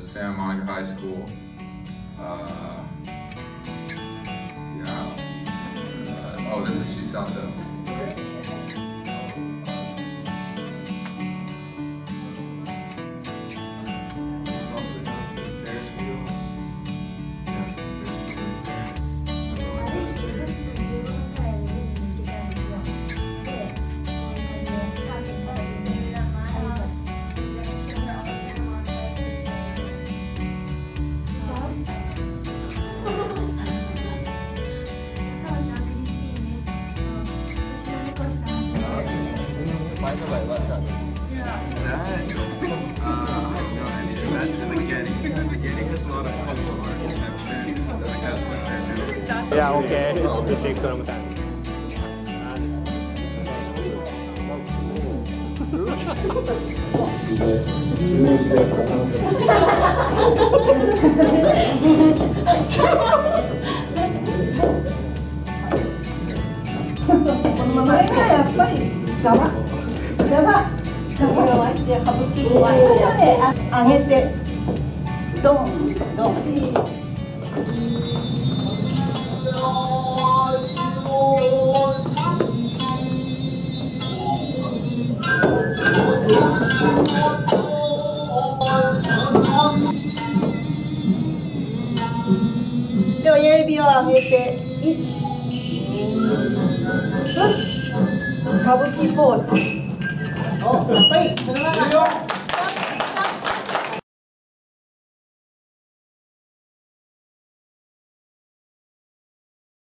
Santa Monica High School. Uh, yeah. Uh, oh, this is Shisato. Ja, okej. Du fick dem sen. このままがやっぱり側側側がわいし歌舞伎わいしで上げてドンドン。で親指を上げて1ふっ歌舞伎ポーズ。おやっぱりそのまま